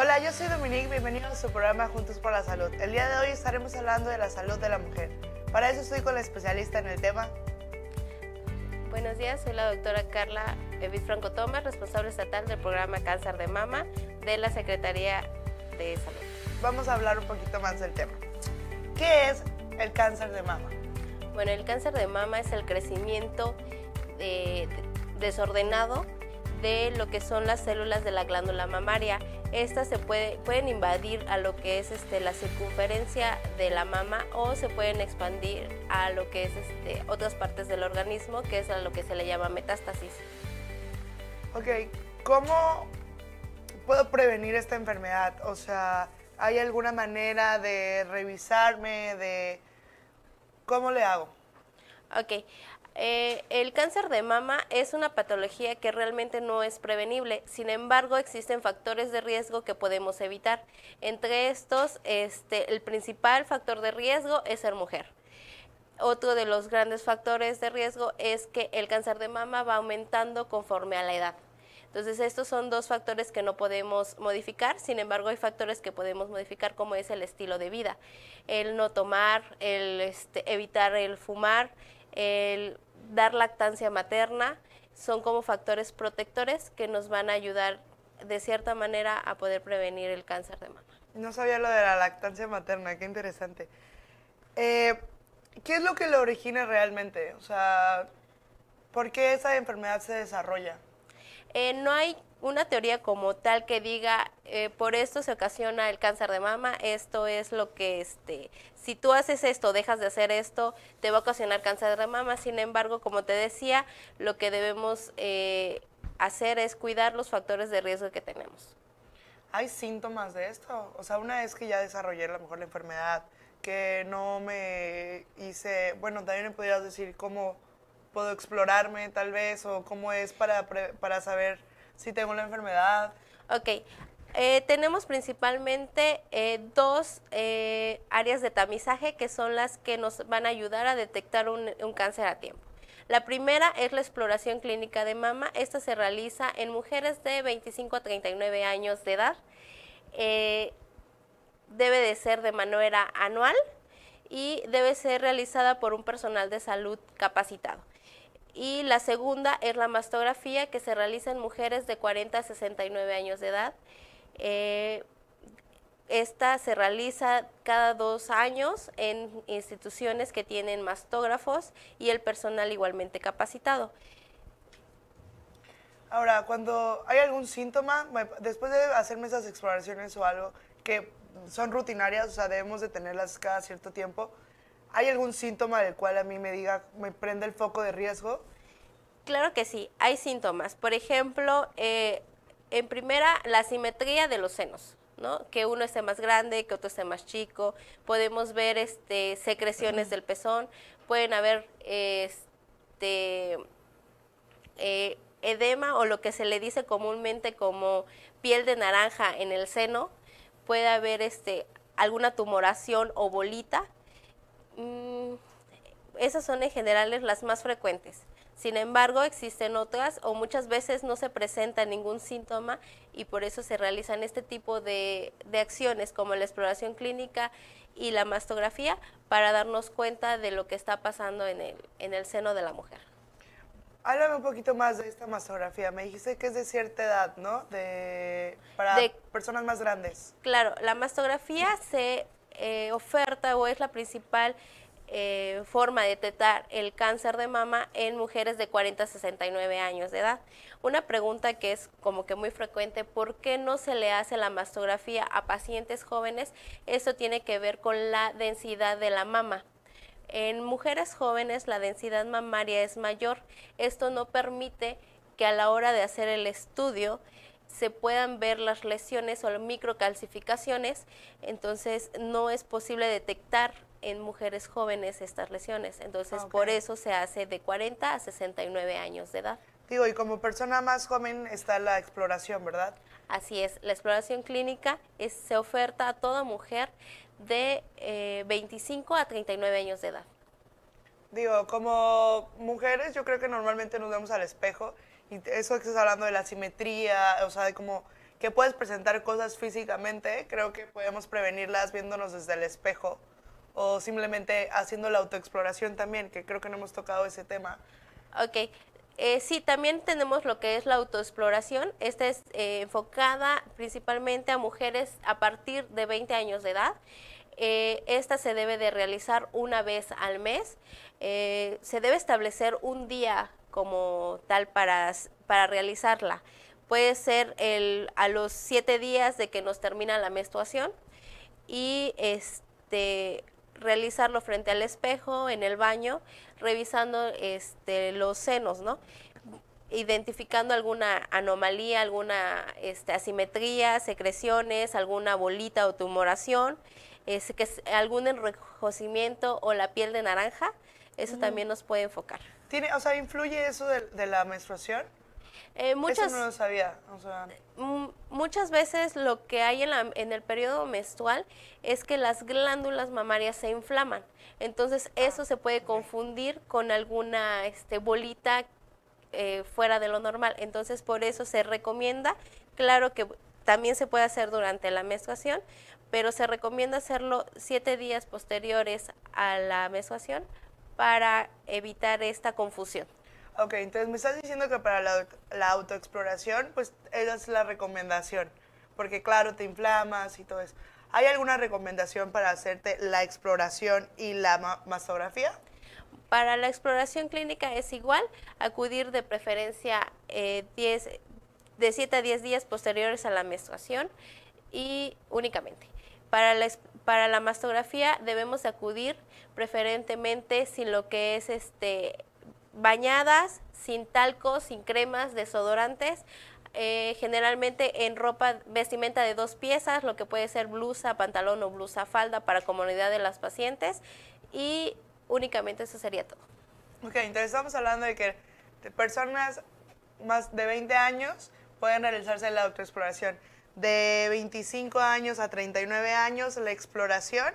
Hola, yo soy Dominique, bienvenido a su programa Juntos por la Salud. El día de hoy estaremos hablando de la salud de la mujer. Para eso estoy con la especialista en el tema. Buenos días, soy la doctora Carla Evis Franco Tomás, responsable estatal del programa Cáncer de Mama de la Secretaría de Salud. Vamos a hablar un poquito más del tema. ¿Qué es el cáncer de mama? Bueno, el cáncer de mama es el crecimiento eh, desordenado de lo que son las células de la glándula mamaria. Estas se puede, pueden invadir a lo que es este, la circunferencia de la mama o se pueden expandir a lo que es este, otras partes del organismo, que es a lo que se le llama metástasis. Ok, ¿cómo puedo prevenir esta enfermedad? O sea, ¿hay alguna manera de revisarme, de cómo le hago? Ok, eh, el cáncer de mama es una patología que realmente no es prevenible, sin embargo existen factores de riesgo que podemos evitar. Entre estos, este, el principal factor de riesgo es ser mujer. Otro de los grandes factores de riesgo es que el cáncer de mama va aumentando conforme a la edad. Entonces, estos son dos factores que no podemos modificar, sin embargo, hay factores que podemos modificar como es el estilo de vida, el no tomar, el este, evitar el fumar, el dar lactancia materna, son como factores protectores que nos van a ayudar de cierta manera a poder prevenir el cáncer de mama. No sabía lo de la lactancia materna, qué interesante. Eh, ¿Qué es lo que lo origina realmente? O sea, ¿por qué esa enfermedad se desarrolla? Eh, no hay una teoría como tal que diga eh, por esto se ocasiona el cáncer de mama, esto es lo que este, si tú haces esto, dejas de hacer esto, te va a ocasionar cáncer de mama. Sin embargo, como te decía, lo que debemos eh, hacer es cuidar los factores de riesgo que tenemos. ¿Hay síntomas de esto? O sea, una vez que ya desarrollé a lo mejor la enfermedad, que no me hice, bueno, también me podrías decir cómo puedo explorarme tal vez o cómo es para, para saber si tengo la enfermedad. Ok. Eh, tenemos principalmente eh, dos eh, áreas de tamizaje que son las que nos van a ayudar a detectar un, un, cáncer a tiempo. La primera es la exploración clínica de mama. Esta se realiza en mujeres de 25 a 39 años de edad. debe de ser de manera anual y debe ser realizada por un personal de salud capacitado y la segunda es la mastografía que se realiza en mujeres de 40 a 69 años de edad. Eh, esta se realiza cada dos años en instituciones que tienen mastógrafos y el personal igualmente capacitado. Ahora, cuando hay algún síntoma, después de hacerme esas exploraciones o algo que son rutinarias, o sea, debemos de tenerlas cada cierto tiempo, ¿Hay algún síntoma del cual a mí me diga, me prende el foco de riesgo? Claro que sí, hay síntomas. Por ejemplo, eh, en primera, la simetría de los senos. ¿no? que uno esté más grande, que otro esté más chico, podemos ver este, secreciones del pezón, pueden haber este, eh, edema o lo que se le dice comúnmente como piel de naranja en el seno, puede haber este, alguna tumoración o bolita Mm, esas son en general las más frecuentes. Sin embargo, existen otras o muchas veces no se presenta ningún síntoma y por eso se realizan este tipo de, acciones como la exploración clínica y la mastografía para darnos cuenta de lo que está pasando en el, en el seno de la mujer. Háblame un poquito más de esta mastografía. Me dijiste que es de cierta edad, ¿no? De, para personas más grandes. Claro, la mastografía se eh, oferta o es la principal eh, forma de detectar el cáncer de mama en mujeres de 40 a 69 años de edad. Una pregunta que es como que muy frecuente, ¿por qué no se le hace la mastografía a pacientes jóvenes? Eso tiene que ver con la densidad de la mama. En mujeres jóvenes la densidad mamaria es mayor. Esto no permite que a la hora de hacer el estudio se puedan ver las lesiones o las microcalcificaciones, entonces no es posible detectar en mujeres jóvenes estas lesiones. Entonces, por eso se hace de 40 a 69 años de edad. Digo, y como persona más joven está la exploración, ¿verdad? Así es, la exploración clínica se oferta a toda mujer de 25 eh, a 39 años de edad. Digo, como mujeres yo creo que normalmente nos vemos al espejo y eso que estás hablando de la simetría, o sea, de como que puedes presentar cosas físicamente, creo que podemos prevenirlas viéndonos desde el espejo o simplemente haciendo la autoexploración también, que creo que no hemos tocado ese tema. Ok, eh, sí, también tenemos lo que es la autoexploración. Esta es eh, enfocada principalmente a mujeres a partir de 20 años de edad. Eh, esta se debe de realizar una vez al mes. se debe establecer un día como tal para, para realizarla. Puede ser el, a los siete días de que nos termina la menstruación y este, realizarlo frente al espejo, en el baño, revisando este, los senos, ¿no? identificando alguna anomalía, alguna este, asimetría, secreciones, alguna bolita o tumoración, es, que algún enrojecimiento o la piel de naranja, eso también nos puede enfocar. ¿Tiene, o sea, influye eso de la menstruación? Eh, muchas, no lo sabía. muchas veces lo que hay en, la, en, el periodo menstrual es que las glándulas mamarias se inflaman. Entonces ah, eso se puede confundir con alguna este, bolita eh, fuera de lo normal. Entonces por eso se recomienda, claro que también se puede hacer durante la menstruación, pero se recomienda hacerlo siete días posteriores a la menstruación para evitar esta confusión. Ok, entonces me estás diciendo que para la, autoexploración, pues esa es la recomendación, porque claro, te inflamas y todo eso. ¿Hay alguna recomendación para hacerte la exploración y la mastografía? Para la exploración clínica es igual, acudir de preferencia eh, de 7 a 10 días posteriores a la menstruación y únicamente. Para la, para la mastografía debemos acudir preferentemente sin lo que es este bañadas, sin talco, sin cremas, desodorantes, eh, generalmente en ropa, vestimenta de dos piezas, lo que puede ser blusa, pantalón o blusa falda para comodidad de las pacientes y únicamente eso sería todo. Ok, entonces estamos hablando de que personas más de 20 años pueden realizarse la autoexploración. De 25 años a 39 años la exploración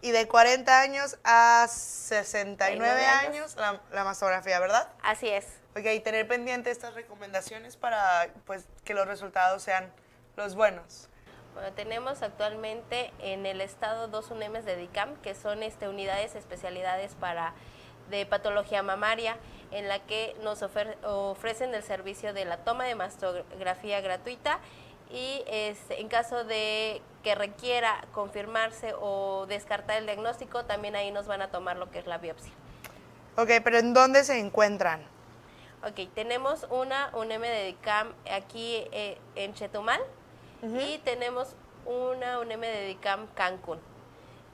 y de 40 años a 69 años, la, la, mastografía, ¿verdad? Así es. Ok, y tener pendiente estas recomendaciones para pues, que los resultados sean los buenos. Bueno, tenemos actualmente en el estado dos UNEMs de DICAM, que son este, unidades especialidades para de patología mamaria, en la que nos ofrecen el servicio de la toma de mastografía gratuita y este, en caso de que requiera confirmarse o descartar el diagnóstico, también ahí nos van a tomar lo que es la biopsia. Ok, pero ¿en dónde se encuentran? Ok, tenemos una UNM de DICAM aquí eh, en Chetumal y tenemos una UNM de DICAM Cancún.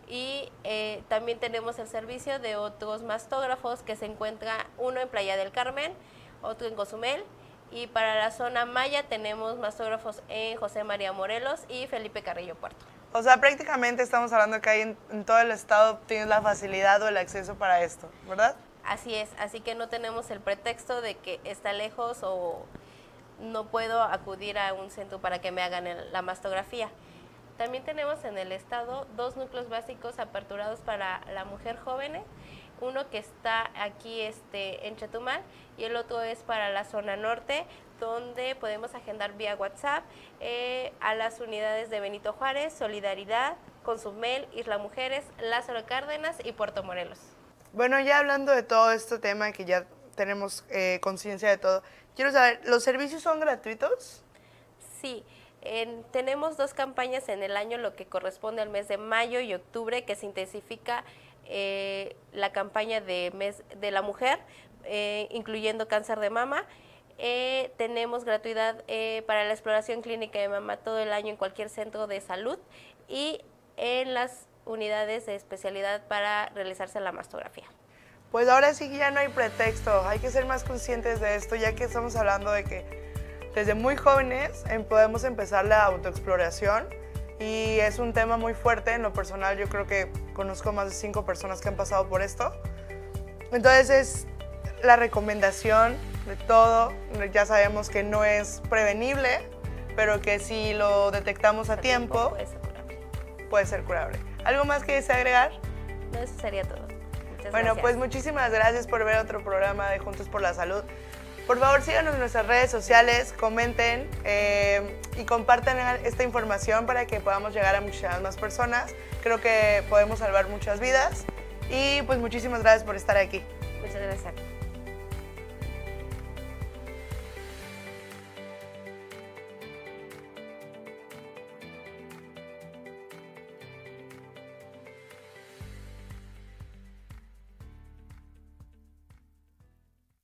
Y eh, también tenemos el servicio de otros mastógrafos que se encuentra uno en Playa del Carmen, otro en Cozumel y para la zona Maya tenemos mastógrafos en José María Morelos y Felipe Carrillo Puerto. O sea, prácticamente estamos hablando que hay en, todo el estado tienes la facilidad o el acceso para esto, ¿verdad? Así es, así que no tenemos el pretexto de que está lejos o no puedo acudir a un centro para que me hagan la mastografía. También tenemos en el estado dos núcleos básicos aperturados para la mujer joven uno que está aquí este, en Chetumal y el otro es para la zona norte, donde podemos agendar vía WhatsApp eh, a las unidades de Benito Juárez, Solidaridad, Consumel, Isla Mujeres, Lázaro Cárdenas y Puerto Morelos. Bueno, ya hablando de todo este tema, que ya tenemos eh, conciencia de todo, quiero saber, ¿los servicios son gratuitos? Sí. tenemos dos campañas en el año, lo que corresponde al mes de mayo y octubre, que se intensifica eh, la campaña de mes de la mujer, eh, incluyendo cáncer de mama. Eh, tenemos gratuidad para la exploración clínica de mama todo el año en cualquier centro de salud y en las unidades de especialidad para realizarse la mastografía. Pues ahora sí que ya no hay pretexto, hay que ser más conscientes de esto, ya que estamos hablando de que desde muy jóvenes em, podemos empezar la autoexploración y es un tema muy fuerte. En lo personal, yo creo que conozco más de cinco personas que han pasado por esto. Entonces, es la recomendación de todo. Ya sabemos que no es prevenible, pero que si lo detectamos a tiempo, puede ser curable. Puede ser curable. ¿Algo más que desea agregar? No, eso sería todo. bueno, pues muchísimas gracias por ver otro programa de Juntos por la Salud. Por favor, síganos en nuestras redes sociales, comenten eh, y compartan esta información para que podamos llegar a muchas más personas. Creo que podemos salvar muchas vidas. Y pues muchísimas gracias por estar aquí. Muchas gracias.